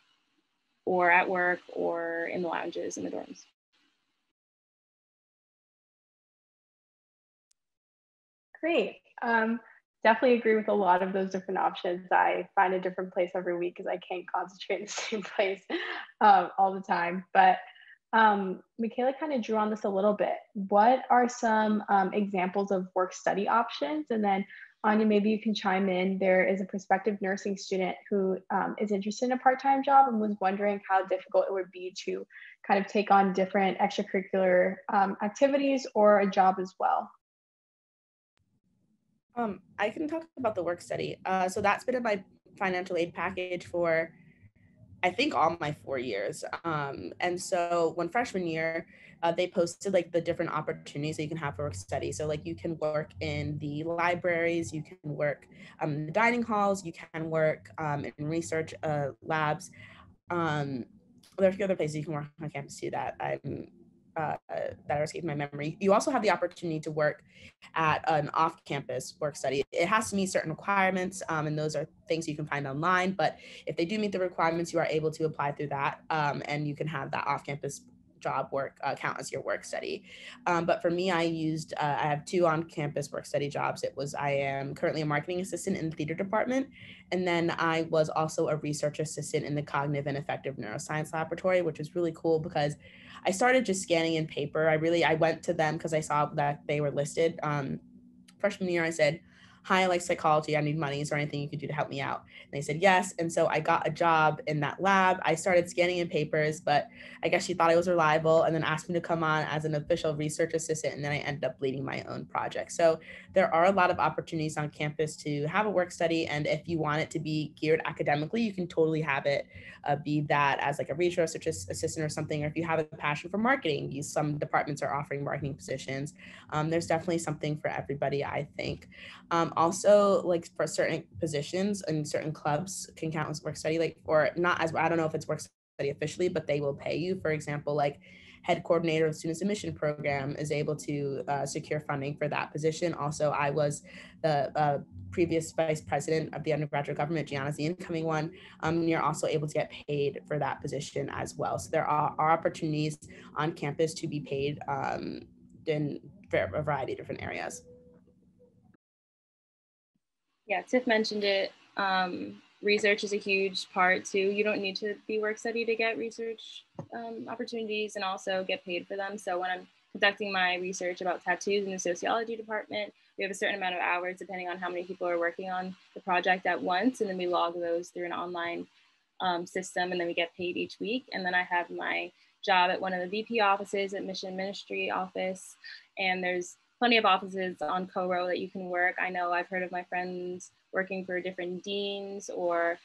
or at work or in the lounges in the dorms. Great. Um, definitely agree with a lot of those different options. I find a different place every week because I can't concentrate in the [laughs] same place um, all the time. But um, Michaela kind of drew on this a little bit. What are some um, examples of work study options? And then Anya, maybe you can chime in. There is a prospective nursing student who um, is interested in a part-time job and was wondering how difficult it would be to kind of take on different extracurricular um, activities or a job as well. Um, I can talk about the work study. Uh, so that's been in my financial aid package for, I think, all my four years. Um, and so when freshman year, uh, they posted like the different opportunities that you can have for work study. So like you can work in the libraries, you can work um, in the dining halls, you can work um, in research uh, labs. Um, there are a few other places you can work on campus too that I'm uh, that are escaping my memory. You also have the opportunity to work at an off-campus work study. It has to meet certain requirements, um, and those are things you can find online. But if they do meet the requirements, you are able to apply through that, um, and you can have that off-campus job work uh, count as your work study. Um, but for me, I used, uh, I have two on campus work study jobs. It was, I am currently a marketing assistant in the theater department. And then I was also a research assistant in the cognitive and affective neuroscience laboratory, which was really cool because I started just scanning in paper. I really I went to them because I saw that they were listed. Um, freshman year, I said, hi, I like psychology. I need money. Is there anything you could do to help me out? And they said yes. And so I got a job in that lab. I started scanning in papers, but I guess she thought I was reliable and then asked me to come on as an official research assistant. And then I ended up leading my own project. So there are a lot of opportunities on campus to have a work study. And if you want it to be geared academically, you can totally have it uh, be that as like a research assistant or something. Or if you have a passion for marketing, you, some departments are offering marketing positions. Um, there's definitely something for everybody, I think. Um, also like for certain positions and certain clubs can count as work study like or not as i don't know if it's work study officially but they will pay you. For example like head coordinator of student admission program is able to uh, secure funding for that position. Also i was the uh, previous vice president of the undergraduate government gianna's the incoming one. Um, you're also able to get paid for that position as well. So there are, are opportunities on campus to be paid um, in a variety of different areas yeah, Tiff mentioned it. Um, research is a huge part too. You don't need to be work study to get research um, opportunities and also get paid for them. So when I'm conducting my research about tattoos in the sociology department, we have a certain amount of hours depending on how many people are working on the project at once. And then we log those through an online um, system and then we get paid each week. And then I have my job at one of the VP offices at Mission Ministry office. And there's plenty of offices on co-row that you can work. I know I've heard of my friends working for different deans or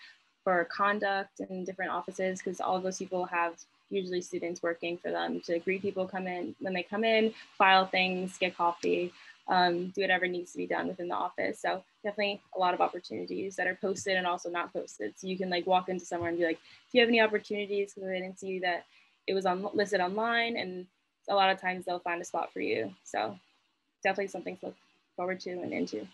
for conduct in different offices because all of those people have usually students working for them to greet people come in when they come in, file things, get coffee, um, do whatever needs to be done within the office. So definitely a lot of opportunities that are posted and also not posted. So you can like walk into somewhere and be like, do you have any opportunities? Because they didn't see that it was on listed online and a lot of times they'll find a spot for you. So definitely something to look forward to and into.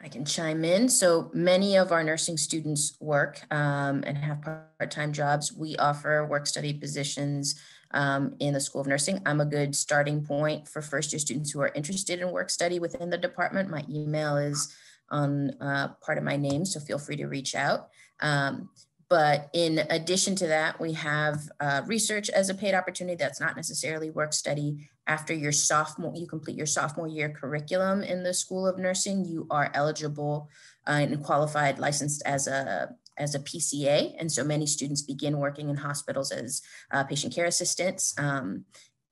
I can chime in. So many of our nursing students work um, and have part-time jobs. We offer work study positions um, in the School of Nursing. I'm a good starting point for first year students who are interested in work study within the department. My email is on uh, part of my name, so feel free to reach out. Um, but in addition to that, we have uh, research as a paid opportunity that's not necessarily work study. After your sophomore, you complete your sophomore year curriculum in the School of Nursing, you are eligible uh, and qualified, licensed as a as a PCA. And so many students begin working in hospitals as uh, patient care assistants. Um,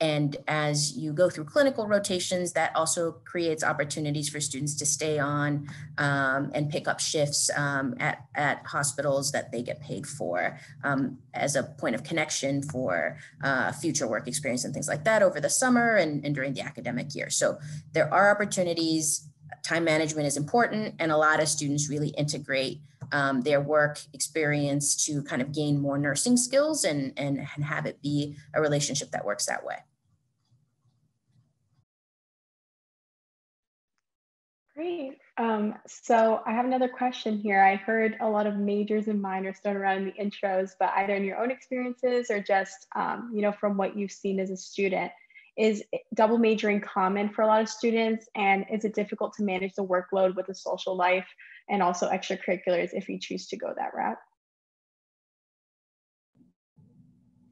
and as you go through clinical rotations, that also creates opportunities for students to stay on um, and pick up shifts um, at, at hospitals that they get paid for um, as a point of connection for uh, future work experience and things like that over the summer and, and during the academic year. So there are opportunities. Time management is important, and a lot of students really integrate um, their work experience to kind of gain more nursing skills and, and, and have it be a relationship that works that way. Great. Um, so I have another question here. I heard a lot of majors and minors thrown around in the intros, but either in your own experiences or just, um, you know, from what you've seen as a student, is double majoring common for a lot of students? And is it difficult to manage the workload with a social life and also extracurriculars if you choose to go that route?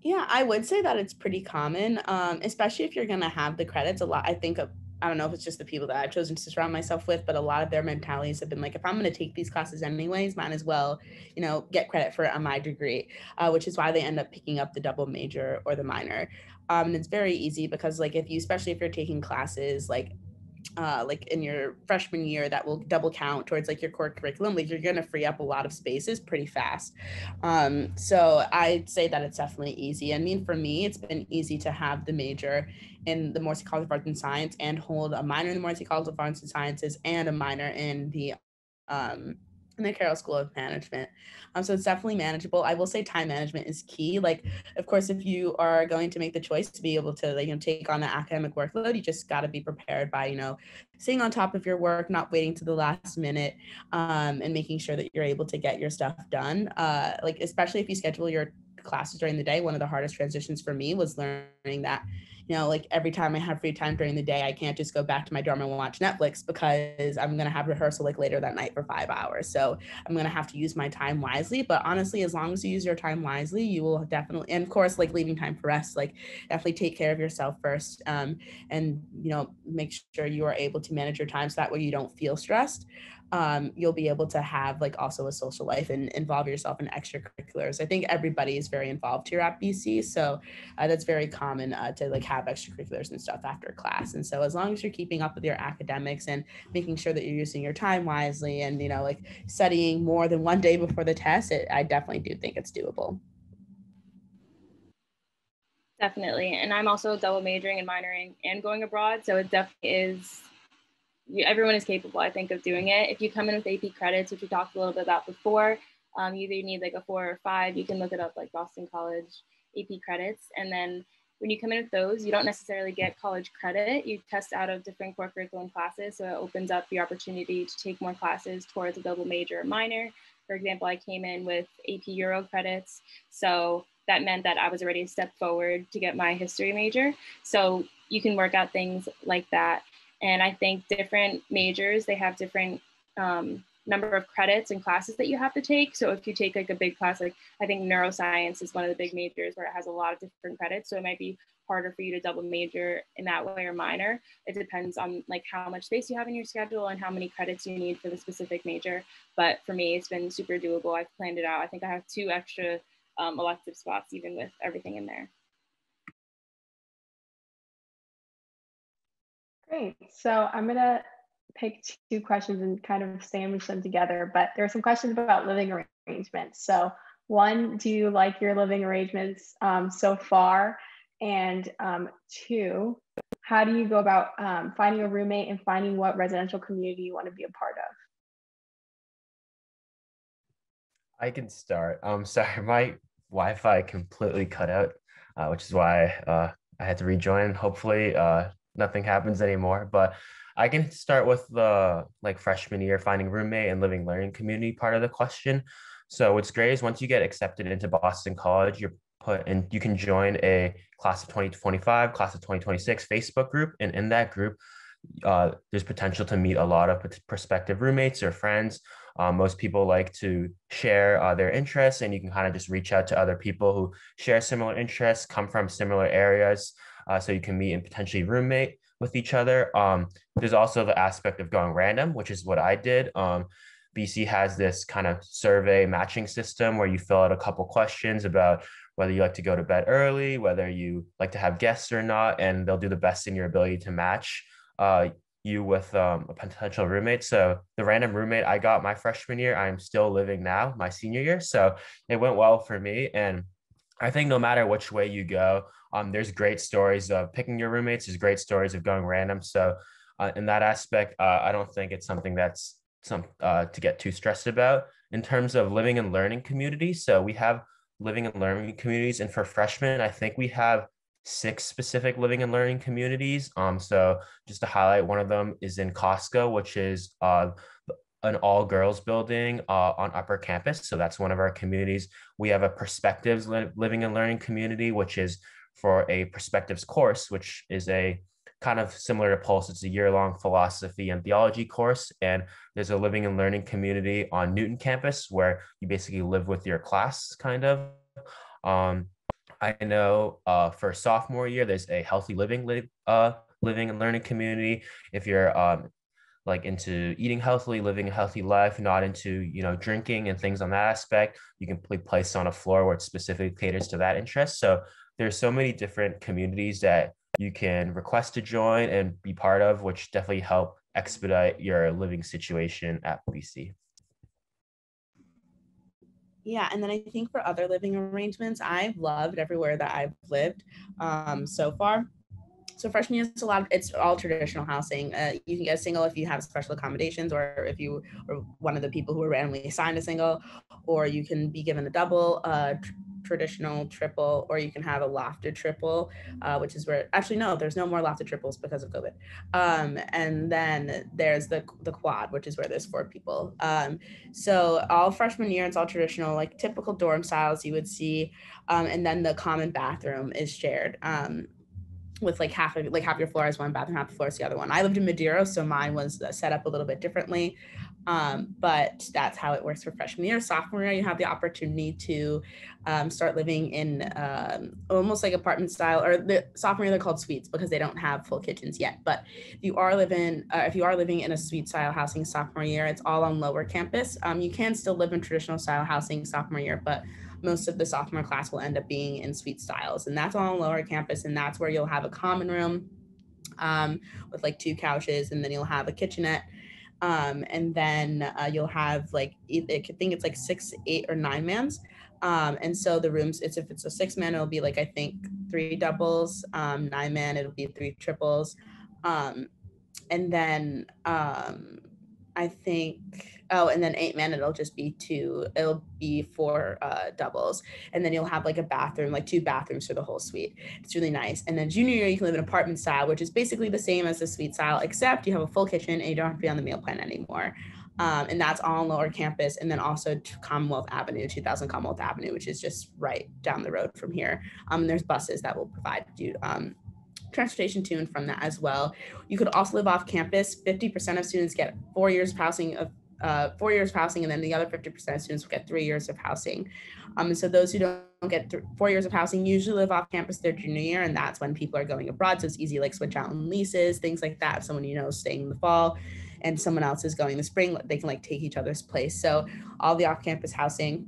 Yeah, I would say that it's pretty common, um, especially if you're going to have the credits. A lot, I think, I don't know if it's just the people that I've chosen to surround myself with, but a lot of their mentalities have been like, if I'm going to take these classes anyways, might as well, you know, get credit for it on my degree, uh, which is why they end up picking up the double major or the minor. Um, and it's very easy because, like, if you, especially if you're taking classes like uh, like in your freshman year that will double count towards like your core curriculum like you're going to free up a lot of spaces pretty fast. Um, so i'd say that it's definitely easy. I mean for me it's been easy to have the major in the morrissey college of arts and science and hold a minor in the morrissey college of arts and sciences and a minor in the um, in the Carroll School of Management. Um, so it's definitely manageable. I will say time management is key. Like, of course, if you are going to make the choice to be able to, you know, take on the academic workload, you just got to be prepared by, you know, staying on top of your work, not waiting to the last minute, um, and making sure that you're able to get your stuff done. Uh, like, especially if you schedule your classes during the day, one of the hardest transitions for me was learning that you know, like every time I have free time during the day, I can't just go back to my dorm and watch Netflix because I'm gonna have rehearsal like later that night for five hours. So I'm gonna have to use my time wisely. But honestly, as long as you use your time wisely, you will definitely, and of course, like leaving time for rest, like definitely take care of yourself first, um, and you know, make sure you are able to manage your time so that way you don't feel stressed um, you'll be able to have like also a social life and involve yourself in extracurriculars. I think everybody is very involved here at BC, so uh, that's very common uh, to like have extracurriculars and stuff after class. And so as long as you're keeping up with your academics and making sure that you're using your time wisely and you know like studying more than one day before the test, it, I definitely do think it's doable. Definitely, and I'm also double majoring and minoring and going abroad, so it definitely is everyone is capable, I think, of doing it. If you come in with AP credits, which we talked a little bit about before, um, you either need like a four or five. You can look it up like Boston College AP credits. And then when you come in with those, you don't necessarily get college credit. You test out of different core curriculum classes. So it opens up the opportunity to take more classes towards a double major or minor. For example, I came in with AP Euro credits. So that meant that I was already a step forward to get my history major. So you can work out things like that. And I think different majors, they have different um, number of credits and classes that you have to take. So if you take like a big class, like I think neuroscience is one of the big majors where it has a lot of different credits. So it might be harder for you to double major in that way or minor. It depends on like how much space you have in your schedule and how many credits you need for the specific major. But for me, it's been super doable. I've planned it out. I think I have two extra um, elective spots even with everything in there. Great. So I'm going to pick two questions and kind of sandwich them together, but there are some questions about living arrangements. So one, do you like your living arrangements um, so far? And um, two, how do you go about um, finding a roommate and finding what residential community you want to be a part of? I can start. Um, [laughs] sorry, my Wi-Fi completely cut out, uh, which is why uh, I had to rejoin. Hopefully, uh, nothing happens anymore. But I can start with the like freshman year finding roommate and living learning community part of the question. So what's great is once you get accepted into Boston College, you're put in, you can join a class of 2025, class of 2026 Facebook group. And in that group, uh, there's potential to meet a lot of prospective roommates or friends. Um, most people like to share uh, their interests, and you can kind of just reach out to other people who share similar interests, come from similar areas uh, so you can meet and potentially roommate with each other. Um, there's also the aspect of going random, which is what I did. Um, BC has this kind of survey matching system where you fill out a couple questions about whether you like to go to bed early, whether you like to have guests or not, and they'll do the best in your ability to match uh, you with um, a potential roommate. So the random roommate I got my freshman year, I'm still living now, my senior year. So it went well for me. And I think no matter which way you go, um, there's great stories of picking your roommates. There's great stories of going random. So uh, in that aspect, uh, I don't think it's something that's some uh, to get too stressed about. In terms of living and learning community, so we have living and learning communities, and for freshmen, I think we have six specific living and learning communities. Um, so just to highlight, one of them is in Kostka, which is uh, an all girls building uh, on upper campus. So that's one of our communities. We have a perspectives li- living and learning community, which is for a perspectives course, which is a kind of similar to Pulse. It's a year long philosophy and theology course. And there's a living and learning community on Newton campus where you basically live with your class, kind of. Um, I know uh, for sophomore year, there's a healthy living li- uh, living and learning community. If you're um, like into eating healthily, living a healthy life, not into you know drinking and things on that aspect, you can be placed on a floor where it specifically caters to that interest. So there's so many different communities that you can request to join and be part of, which definitely help expedite your living situation at BC. Yeah, and then I think for other living arrangements, I've loved everywhere that I've lived um, so far. So freshman year, it's a lot. Of, it's all traditional housing. Uh, you can get a single if you have special accommodations, or if you are one of the people who are randomly assigned a single, or you can be given a double. Uh, traditional triple, or you can have a lofted triple, uh, which is where actually no, there's no more lofted triples because of COVID. Um, and then there's the the quad, which is where there's four people. Um, so all freshman year, it's all traditional, like typical dorm styles you would see, um, and then the common bathroom is shared. Um, with like half of like half your floor is one bathroom, half the floor is the other one. I lived in Medeiros, so mine was set up a little bit differently. Um, but that's how it works for freshman year. Sophomore year, you have the opportunity to um, start living in um, almost like apartment style, or the sophomore year they're called suites because they don't have full kitchens yet. But if you are living, uh, if you are living in a suite style housing sophomore year, it's all on lower campus. Um, you can still live in traditional style housing sophomore year, but most of the sophomore class will end up being in suite styles, and that's all on lower campus, and that's where you'll have a common room um, with like two couches, and then you'll have a kitchenette um, and then uh, you'll have like I think it's like six, eight, or nine mans. Um, and so the rooms, it's if it's a six man, it'll be like I think three doubles. Um, nine man, it'll be three triples. Um, and then um, I think oh, and then eight men, it'll just be two. It'll be four uh, doubles, and then you'll have like a bathroom, like two bathrooms for the whole suite. It's really nice. And then junior year, you can live in apartment style, which is basically the same as the suite style, except you have a full kitchen and you don't have to be on the meal plan anymore. Um, and that's all on lower campus and then also commonwealth avenue 2000 commonwealth avenue which is just right down the road from here um, there's buses that will provide you um, transportation to and from that as well. You could also live off campus. 50% of students get four years of housing of uh, four years of housing, and then the other 50% of students will get three years of housing. Um, and so those who don't get th- four years of housing usually live off campus their junior year, and that's when people are going abroad. So it's easy, like switch out on leases, things like that. If someone you know is staying in the fall, and someone else is going in the spring, they can like take each other's place. So all the off-campus housing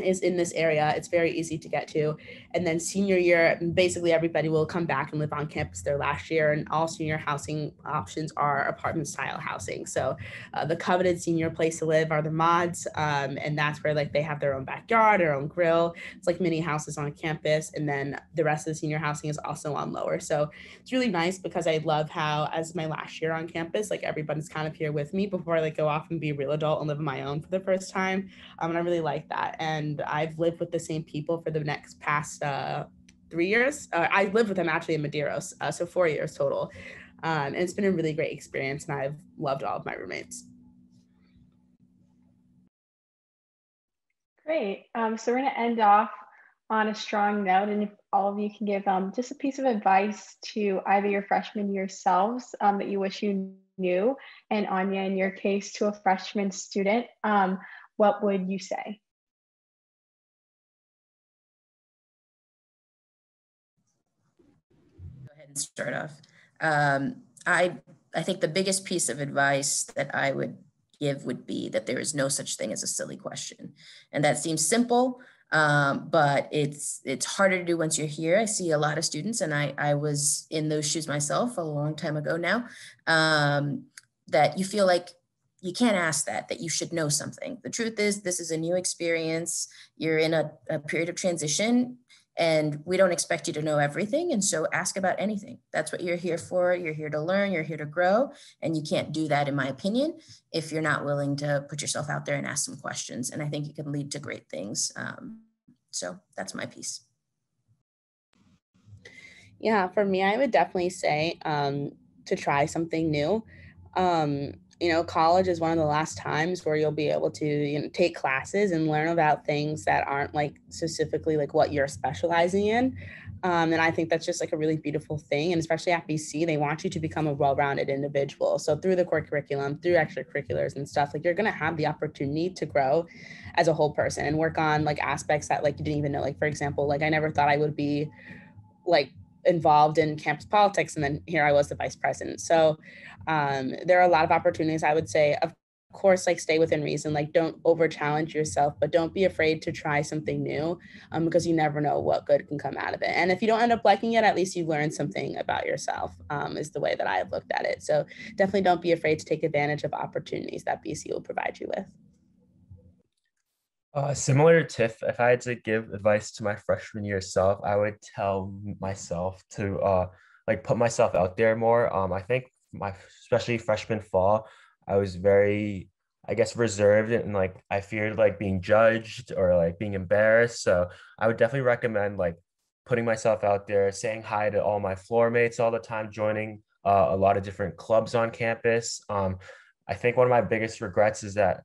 is in this area. It's very easy to get to. And then senior year, basically everybody will come back and live on campus their last year. And all senior housing options are apartment style housing. So uh, the coveted senior place to live are the mods. Um, and that's where like they have their own backyard, their own grill. It's like mini houses on campus. And then the rest of the senior housing is also on lower. So it's really nice because I love how as my last year on campus, like everybody's kind of here with me before I like go off and be a real adult and live on my own for the first time. Um, and I really like that. And and I've lived with the same people for the next past uh, three years. Uh, I lived with them actually in Medeiros, uh, so four years total. Um, and it's been a really great experience, and I've loved all of my roommates. Great. Um, so we're going to end off on a strong note, and if all of you can give um, just a piece of advice to either your freshman yourselves um, that you wish you knew, and Anya, in your case, to a freshman student, um, what would you say? Start off. Um, I I think the biggest piece of advice that I would give would be that there is no such thing as a silly question. And that seems simple, um, but it's it's harder to do once you're here. I see a lot of students, and I I was in those shoes myself a long time ago now. Um, that you feel like you can't ask that that you should know something. The truth is, this is a new experience. You're in a, a period of transition. And we don't expect you to know everything. And so ask about anything. That's what you're here for. You're here to learn, you're here to grow. And you can't do that, in my opinion, if you're not willing to put yourself out there and ask some questions. And I think it can lead to great things. Um, so that's my piece. Yeah, for me, I would definitely say um, to try something new. Um, you know, college is one of the last times where you'll be able to you know, take classes and learn about things that aren't like specifically like what you're specializing in. Um, and I think that's just like a really beautiful thing. And especially at BC, they want you to become a well-rounded individual. So through the core curriculum, through extracurriculars and stuff, like you're gonna have the opportunity to grow as a whole person and work on like aspects that like you didn't even know. Like for example, like I never thought I would be like involved in campus politics and then here i was the vice president. So um, there are a lot of opportunities i would say of course like stay within reason like don't over challenge yourself but don't be afraid to try something new um, because you never know what good can come out of it. And if you don't end up liking it at least you've learned something about yourself um, is the way that i have looked at it. So definitely don't be afraid to take advantage of opportunities that bc will provide you with uh, similar to Tiff, if I had to give advice to my freshman year self, I would tell myself to uh, like put myself out there more. Um, I think my especially freshman fall, I was very, I guess, reserved and like I feared like being judged or like being embarrassed. So I would definitely recommend like putting myself out there, saying hi to all my floor mates all the time, joining uh, a lot of different clubs on campus. Um, I think one of my biggest regrets is that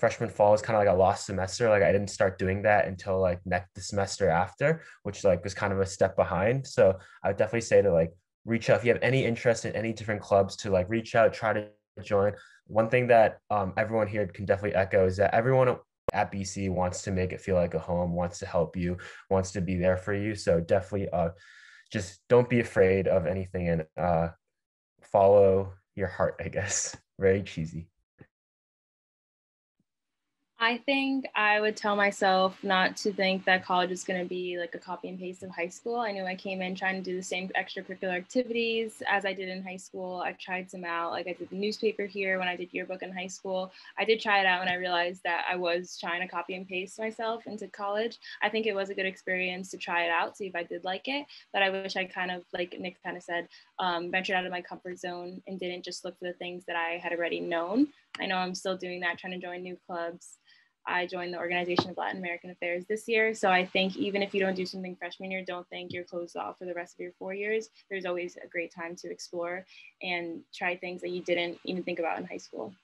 freshman fall was kind of like a lost semester. Like I didn't start doing that until like next the semester after, which like was kind of a step behind. So I would definitely say to like reach out if you have any interest in any different clubs to like reach out, try to join. One thing that um, everyone here can definitely echo is that everyone at BC wants to make it feel like a home, wants to help you, wants to be there for you. So definitely uh, just don't be afraid of anything and uh, follow your heart, I guess. [laughs] Very cheesy. I think I would tell myself not to think that college is going to be like a copy and paste of high school. I knew I came in trying to do the same extracurricular activities as I did in high school. I've tried some out, like I did the newspaper here when I did yearbook in high school. I did try it out and I realized that I was trying to copy and paste myself into college. I think it was a good experience to try it out, see if I did like it. But I wish I kind of, like Nick kind of said, um, ventured out of my comfort zone and didn't just look for the things that I had already known. I know I'm still doing that, trying to join new clubs I joined the Organization of Latin American Affairs this year. So I think even if you don't do something freshman year, don't think you're closed off for the rest of your four years. There's always a great time to explore and try things that you didn't even think about in high school.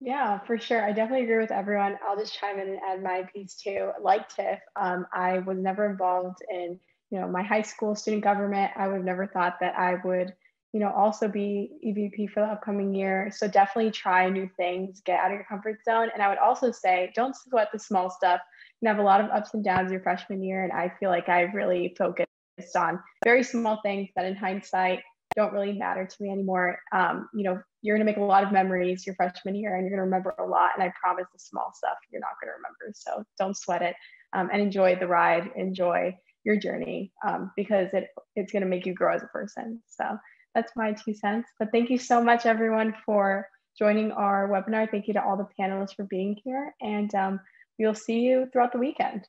Yeah, for sure. I definitely agree with everyone. I'll just chime in and add my piece too. Like Tiff, um, I was never involved in, you know, my high school student government. I would have never thought that I would you know, also be EVP for the upcoming year. So definitely try new things, get out of your comfort zone. And I would also say, don't sweat the small stuff. You have a lot of ups and downs your freshman year. And I feel like I've really focused on very small things that in hindsight don't really matter to me anymore. Um, you know, you're going to make a lot of memories your freshman year and you're going to remember a lot. And I promise the small stuff you're not going to remember. So don't sweat it um, and enjoy the ride, enjoy your journey um, because it, it's going to make you grow as a person. So that's my two cents. But thank you so much, everyone, for joining our webinar. Thank you to all the panelists for being here. And um, we'll see you throughout the weekend.